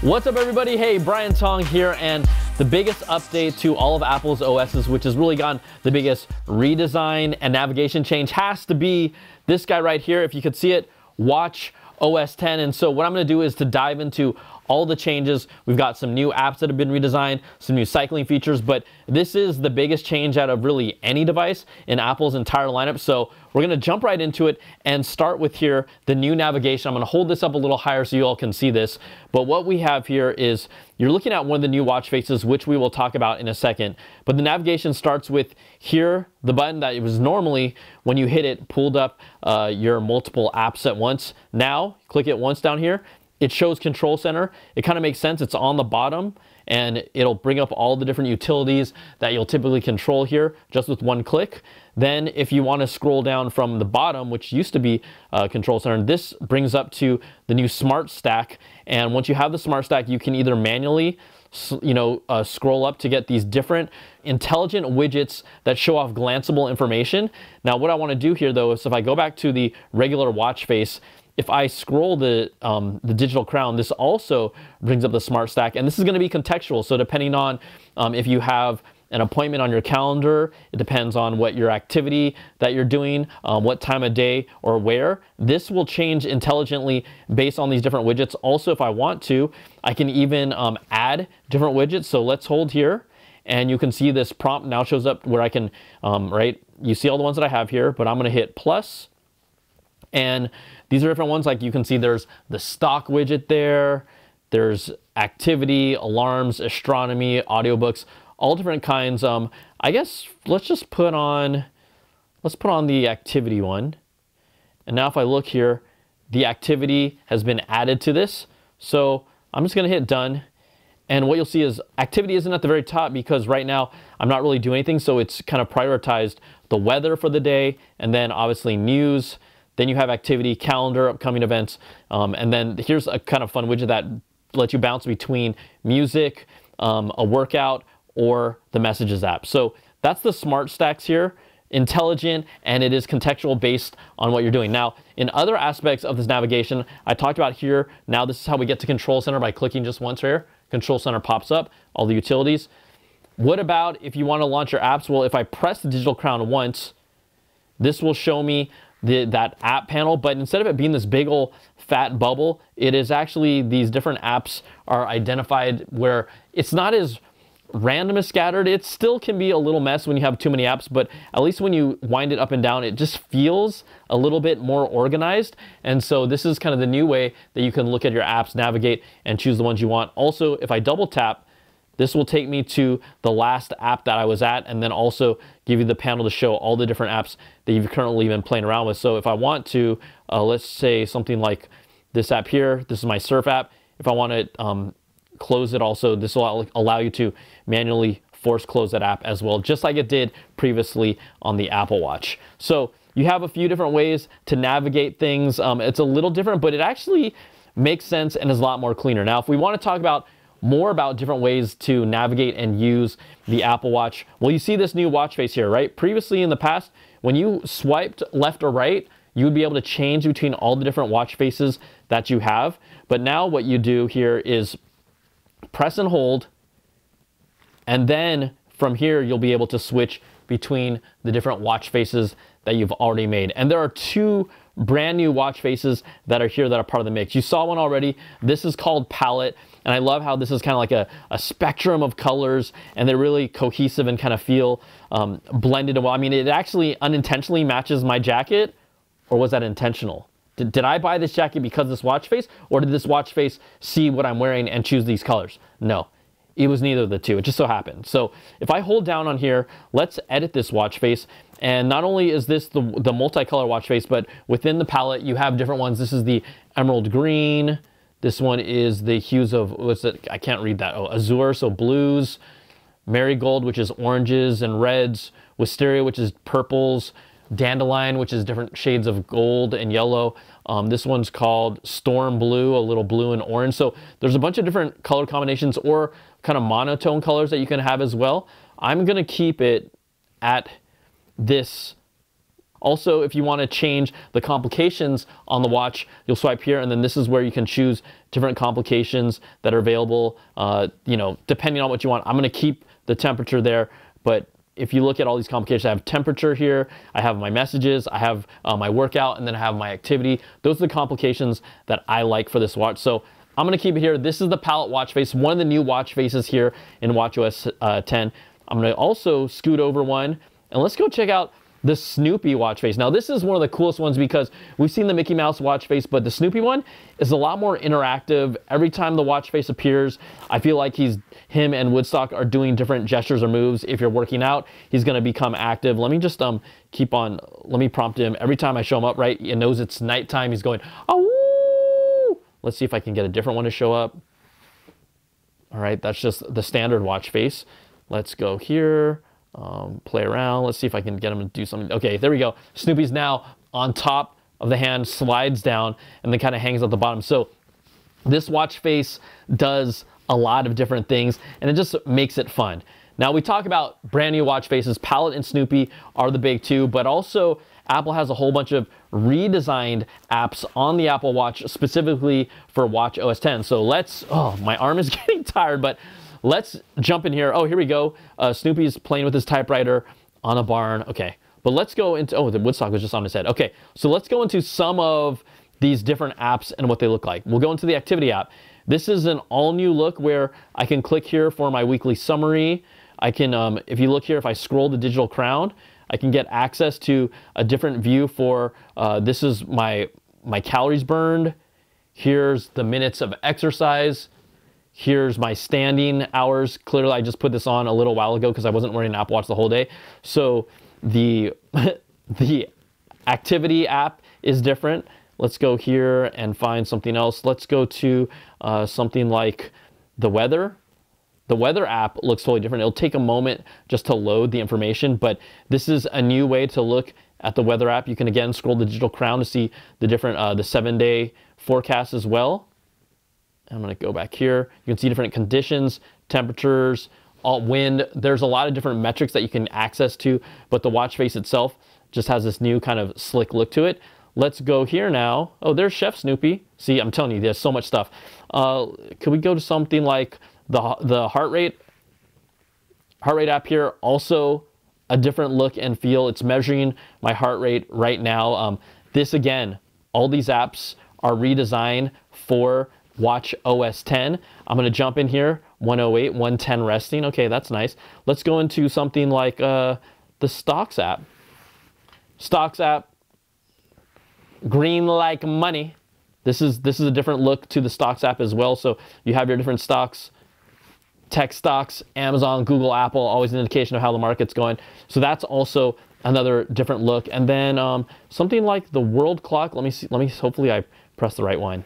What's up everybody? Hey, Brian Tong here and the biggest update to all of Apple's OSs, which has really gotten the biggest redesign and navigation change has to be this guy right here. If you could see it, watch OS 10. And so what I'm gonna do is to dive into all the changes. We've got some new apps that have been redesigned, some new cycling features, but this is the biggest change out of really any device in Apple's entire lineup. So we're gonna jump right into it and start with here, the new navigation. I'm gonna hold this up a little higher so you all can see this. But what we have here is you're looking at one of the new watch faces, which we will talk about in a second. But the navigation starts with here, the button that it was normally, when you hit it, pulled up uh, your multiple apps at once. Now, click it once down here, it shows control center. It kind of makes sense. It's on the bottom and it'll bring up all the different utilities that you'll typically control here just with one click. Then if you want to scroll down from the bottom, which used to be uh, control center, this brings up to the new smart stack. And once you have the smart stack, you can either manually you know, uh, scroll up to get these different intelligent widgets that show off glanceable information. Now, what I want to do here, though, is if I go back to the regular watch face, if I scroll the, um, the digital crown, this also brings up the smart stack. And this is gonna be contextual. So depending on um, if you have an appointment on your calendar, it depends on what your activity that you're doing, um, what time of day or where. This will change intelligently based on these different widgets. Also, if I want to, I can even um, add different widgets. So let's hold here and you can see this prompt now shows up where I can, um, right? You see all the ones that I have here, but I'm gonna hit plus and these are different ones. Like you can see there's the stock widget there. There's activity, alarms, astronomy, audiobooks, all different kinds. Um, I guess let's just put on, let's put on the activity one. And now if I look here, the activity has been added to this. So I'm just gonna hit done. And what you'll see is activity isn't at the very top because right now I'm not really doing anything. So it's kind of prioritized the weather for the day and then obviously news then you have activity, calendar, upcoming events. Um, and then here's a kind of fun widget that lets you bounce between music, um, a workout, or the messages app. So that's the smart stacks here intelligent and it is contextual based on what you're doing. Now, in other aspects of this navigation, I talked about here, now this is how we get to Control Center by clicking just once here. Control Center pops up, all the utilities. What about if you want to launch your apps? Well, if I press the digital crown once, this will show me the, that app panel, but instead of it being this big old fat bubble, it is actually these different apps are identified where it's not as random as scattered. It still can be a little mess when you have too many apps, but at least when you wind it up and down, it just feels a little bit more organized. And so this is kind of the new way that you can look at your apps, navigate, and choose the ones you want. Also, if I double tap, this will take me to the last app that I was at and then also give you the panel to show all the different apps that you've currently been playing around with. So if I want to, uh, let's say something like this app here, this is my surf app. If I want to um, close it also, this will allow you to manually force close that app as well, just like it did previously on the Apple Watch. So you have a few different ways to navigate things. Um, it's a little different, but it actually makes sense and is a lot more cleaner. Now, if we want to talk about more about different ways to navigate and use the Apple Watch. Well, you see this new watch face here, right? Previously in the past, when you swiped left or right, you would be able to change between all the different watch faces that you have. But now what you do here is press and hold, and then from here, you'll be able to switch between the different watch faces that you've already made. And there are two brand new watch faces that are here that are part of the mix. You saw one already. This is called Palette. And I love how this is kind of like a, a spectrum of colors and they're really cohesive and kind of feel um, blended well. I mean, it actually unintentionally matches my jacket or was that intentional? Did, did I buy this jacket because this watch face or did this watch face see what I'm wearing and choose these colors? No, it was neither of the two. It just so happened. So if I hold down on here, let's edit this watch face. And not only is this the, the multicolor watch face, but within the palette, you have different ones. This is the emerald green. This one is the hues of, what's it? I can't read that. Oh, azure, so blues. Marigold, which is oranges and reds. Wisteria, which is purples. Dandelion, which is different shades of gold and yellow. Um, this one's called Storm Blue, a little blue and orange. So there's a bunch of different color combinations or kind of monotone colors that you can have as well. I'm gonna keep it at this Also, if you want to change the complications on the watch, you'll swipe here, and then this is where you can choose different complications that are available, uh, you know, depending on what you want. I'm going to keep the temperature there, but if you look at all these complications, I have temperature here, I have my messages, I have uh, my workout, and then I have my activity. Those are the complications that I like for this watch. So I'm gonna keep it here. This is the palette watch face, one of the new watch faces here in WatchOS uh, 10. I'm gonna also scoot over one, and let's go check out the Snoopy watch face. Now this is one of the coolest ones because we've seen the Mickey Mouse watch face, but the Snoopy one is a lot more interactive. Every time the watch face appears, I feel like he's him and Woodstock are doing different gestures or moves. If you're working out, he's gonna become active. Let me just um keep on, let me prompt him. Every time I show him up, right, he knows it's nighttime, he's going, oh, let's see if I can get a different one to show up. All right, that's just the standard watch face. Let's go here um, play around. Let's see if I can get him to do something. Okay, there we go. Snoopy's now on top of the hand, slides down, and then kind of hangs at the bottom. So this watch face does a lot of different things, and it just makes it fun. Now we talk about brand new watch faces. Palette and Snoopy are the big two, but also Apple has a whole bunch of redesigned apps on the Apple Watch specifically for Watch OS 10. So let's, oh, my arm is getting tired, but Let's jump in here. Oh, here we go. Uh, Snoopy's playing with his typewriter on a barn. Okay, but let's go into, oh, the Woodstock was just on his head. Okay, so let's go into some of these different apps and what they look like. We'll go into the activity app. This is an all new look where I can click here for my weekly summary. I can, um, if you look here, if I scroll the digital crown, I can get access to a different view for, uh, this is my, my calories burned. Here's the minutes of exercise. Here's my standing hours. Clearly, I just put this on a little while ago because I wasn't wearing an Apple Watch the whole day. So the, the activity app is different. Let's go here and find something else. Let's go to uh, something like the weather. The weather app looks totally different. It'll take a moment just to load the information, but this is a new way to look at the weather app. You can again scroll the digital crown to see the different, uh, the seven day forecast as well. I'm to go back here. You can see different conditions, temperatures, all wind. There's a lot of different metrics that you can access to, but the watch face itself just has this new kind of slick look to it. Let's go here now. Oh, there's Chef Snoopy. See, I'm telling you, there's so much stuff. Uh, could we go to something like the, the heart rate? Heart rate app here, also a different look and feel. It's measuring my heart rate right now. Um, this again, all these apps are redesigned for watch OS 10. I'm going to jump in here, 108, 110 resting. Okay, that's nice. Let's go into something like uh, the Stocks app. Stocks app, green like money. This is, this is a different look to the Stocks app as well. So you have your different stocks, tech stocks, Amazon, Google, Apple, always an indication of how the market's going. So that's also another different look. And then um, something like the world clock. Let me see. Let me, hopefully I press the right one.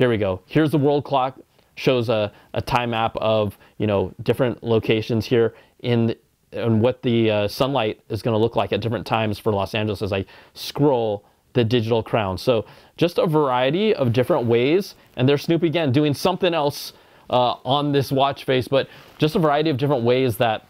Here we go. Here's the world clock. Shows a, a time map of you know different locations here in and what the uh, sunlight is going to look like at different times for Los Angeles as I scroll the digital crown. So just a variety of different ways. And there's Snoopy again doing something else uh, on this watch face, but just a variety of different ways that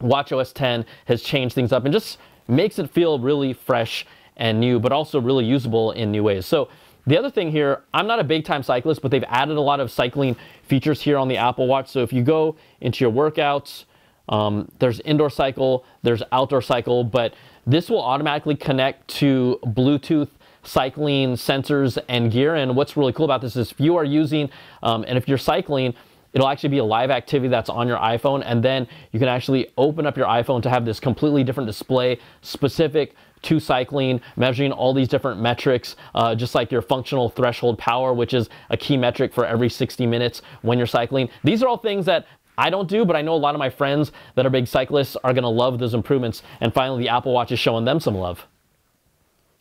WatchOS 10 has changed things up and just makes it feel really fresh and new, but also really usable in new ways. So the other thing here, I'm not a big time cyclist, but they've added a lot of cycling features here on the Apple Watch. So if you go into your workouts, um, there's indoor cycle, there's outdoor cycle, but this will automatically connect to Bluetooth cycling sensors and gear. And what's really cool about this is if you are using, um, and if you're cycling, it'll actually be a live activity that's on your iPhone. And then you can actually open up your iPhone to have this completely different display specific to cycling, measuring all these different metrics, uh, just like your functional threshold power, which is a key metric for every 60 minutes when you're cycling. These are all things that I don't do, but I know a lot of my friends that are big cyclists are gonna love those improvements. And finally, the Apple Watch is showing them some love.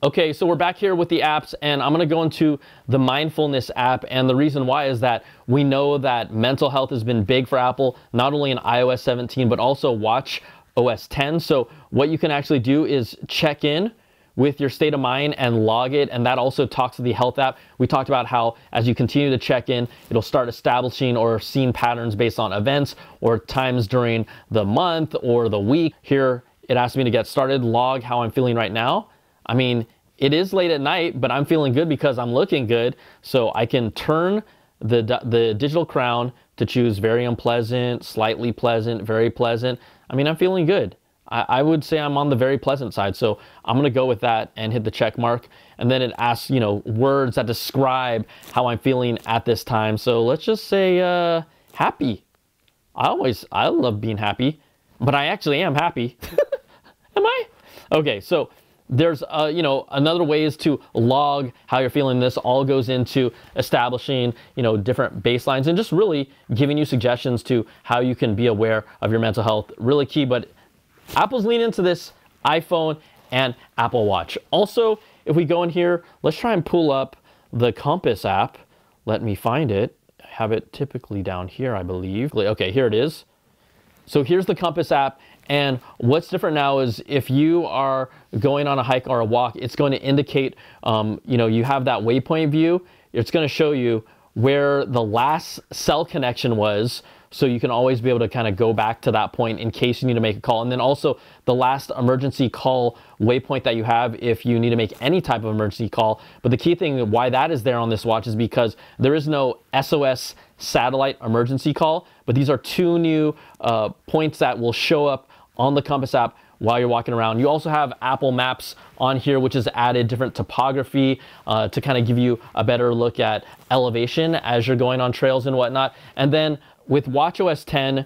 Okay, so we're back here with the apps and I'm gonna go into the mindfulness app. And the reason why is that we know that mental health has been big for Apple, not only in iOS 17, but also watch OS 10. So what you can actually do is check in with your state of mind and log it. And that also talks to the health app. We talked about how as you continue to check in, it'll start establishing or seeing patterns based on events or times during the month or the week. Here it asks me to get started, log how I'm feeling right now. I mean, it is late at night, but I'm feeling good because I'm looking good. So I can turn the, the digital crown to choose very unpleasant, slightly pleasant, very pleasant. I mean, I'm feeling good. I, I would say I'm on the very pleasant side. So I'm gonna go with that and hit the check mark. And then it asks, you know, words that describe how I'm feeling at this time. So let's just say uh, happy. I always, I love being happy, but I actually am happy. am I? Okay, so there's uh, you know another way is to log how you're feeling. This all goes into establishing you know different baselines and just really giving you suggestions to how you can be aware of your mental health. Really key but apple's leaning into this iphone and apple watch. Also if we go in here let's try and pull up the compass app. Let me find it. I have it typically down here i believe. Okay here it is. So here's the compass app and what's different now is if you are going on a hike or a walk, it's going to indicate, um, you know, you have that waypoint view. It's going to show you where the last cell connection was so you can always be able to kind of go back to that point in case you need to make a call. And then also the last emergency call waypoint that you have if you need to make any type of emergency call. But the key thing why that is there on this watch is because there is no SOS satellite emergency call, but these are two new uh, points that will show up on the Compass app while you're walking around. You also have Apple Maps on here, which has added different topography uh, to kind of give you a better look at elevation as you're going on trails and whatnot. And then with WatchOS 10,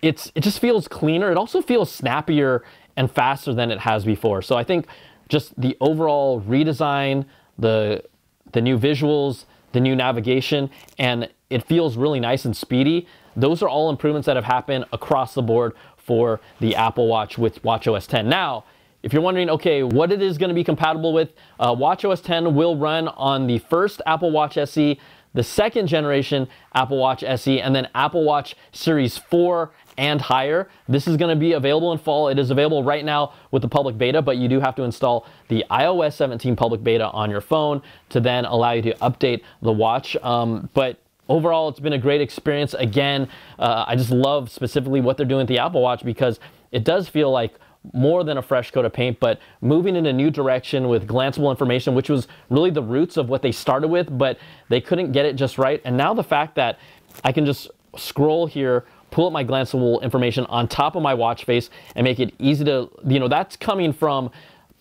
it's it just feels cleaner. It also feels snappier and faster than it has before. So I think just the overall redesign, the the new visuals, the new navigation, and it feels really nice and speedy. Those are all improvements that have happened across the board for the Apple Watch with WatchOS 10. Now, if you're wondering, okay, what it is going to be compatible with, uh, WatchOS 10 will run on the first Apple Watch SE, the second generation Apple Watch SE, and then Apple Watch Series 4 and higher. This is going to be available in fall. It is available right now with the public beta, but you do have to install the iOS 17 public beta on your phone to then allow you to update the watch. Um, but overall, it's been a great experience. Again, uh, I just love specifically what they're doing with the Apple Watch because it does feel like more than a fresh coat of paint, but moving in a new direction with glanceable information, which was really the roots of what they started with, but they couldn't get it just right. And now the fact that I can just scroll here, pull up my glanceable information on top of my watch face and make it easy to, you know, that's coming from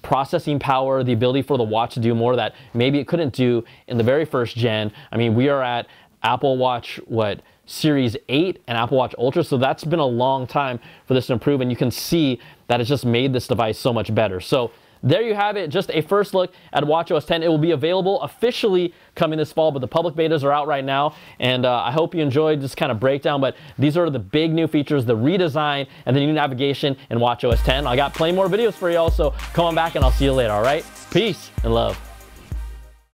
processing power, the ability for the watch to do more that maybe it couldn't do in the very first gen. I mean, we are at Apple Watch, what, Series 8 and Apple Watch Ultra. So that's been a long time for this to improve. And you can see that it's just made this device so much better. So there you have it, just a first look at WatchOS 10. It will be available officially coming this fall, but the public betas are out right now. And uh, I hope you enjoyed this kind of breakdown, but these are the big new features, the redesign and the new navigation in WatchOS 10. I got plenty more videos for y'all, so come on back and I'll see you later, all right? Peace and love.